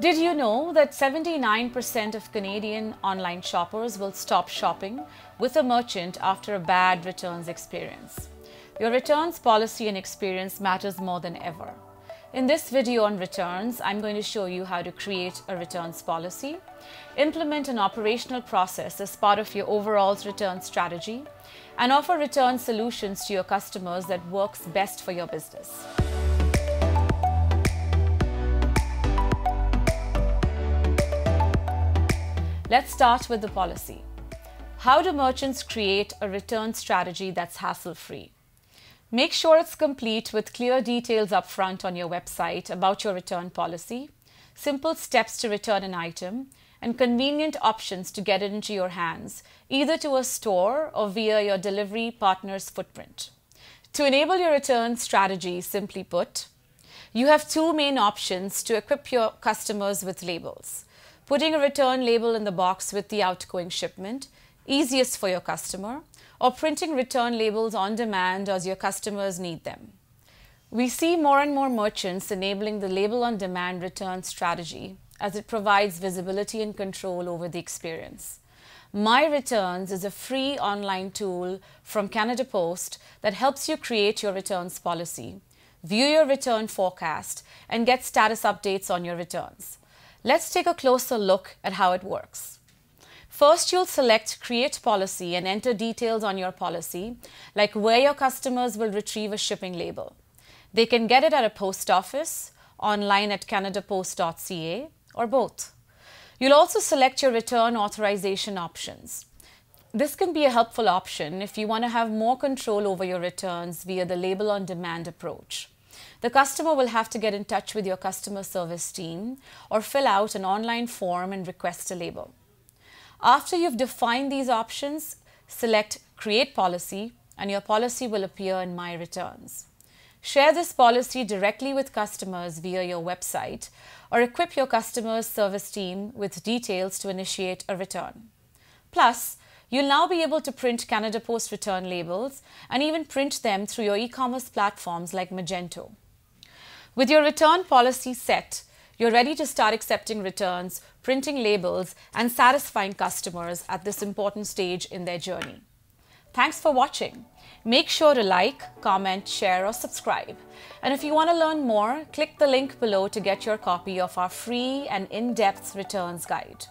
Did you know that 79% of Canadian online shoppers will stop shopping with a merchant after a bad returns experience? Your returns policy and experience matters more than ever. In this video on returns, I'm going to show you how to create a returns policy, implement an operational process as part of your overall return strategy, and offer return solutions to your customers that works best for your business. Let's start with the policy. How do merchants create a return strategy that's hassle-free? Make sure it's complete with clear details upfront on your website about your return policy, simple steps to return an item, and convenient options to get it into your hands, either to a store or via your delivery partner's footprint. To enable your return strategy, simply put, you have two main options to equip your customers with labels. Putting a return label in the box with the outgoing shipment, easiest for your customer, or printing return labels on demand as your customers need them. We see more and more merchants enabling the label on demand return strategy as it provides visibility and control over the experience. My Returns is a free online tool from Canada Post that helps you create your returns policy, view your return forecast, and get status updates on your returns. Let's take a closer look at how it works. First, you'll select Create Policy and enter details on your policy, like where your customers will retrieve a shipping label. They can get it at a post office, online at canadapost.ca, or both. You'll also select your return authorization options. This can be a helpful option if you want to have more control over your returns via the label on demand approach. The customer will have to get in touch with your customer service team or fill out an online form and request a label. After you've defined these options, select Create Policy and your policy will appear in My Returns. Share this policy directly with customers via your website or equip your customer service team with details to initiate a return. Plus, You'll now be able to print Canada Post return labels and even print them through your e-commerce platforms like Magento. With your return policy set, you're ready to start accepting returns, printing labels, and satisfying customers at this important stage in their journey. Thanks for watching. Make sure to like, comment, share, or subscribe. And if you want to learn more, click the link below to get your copy of our free and in-depth returns guide.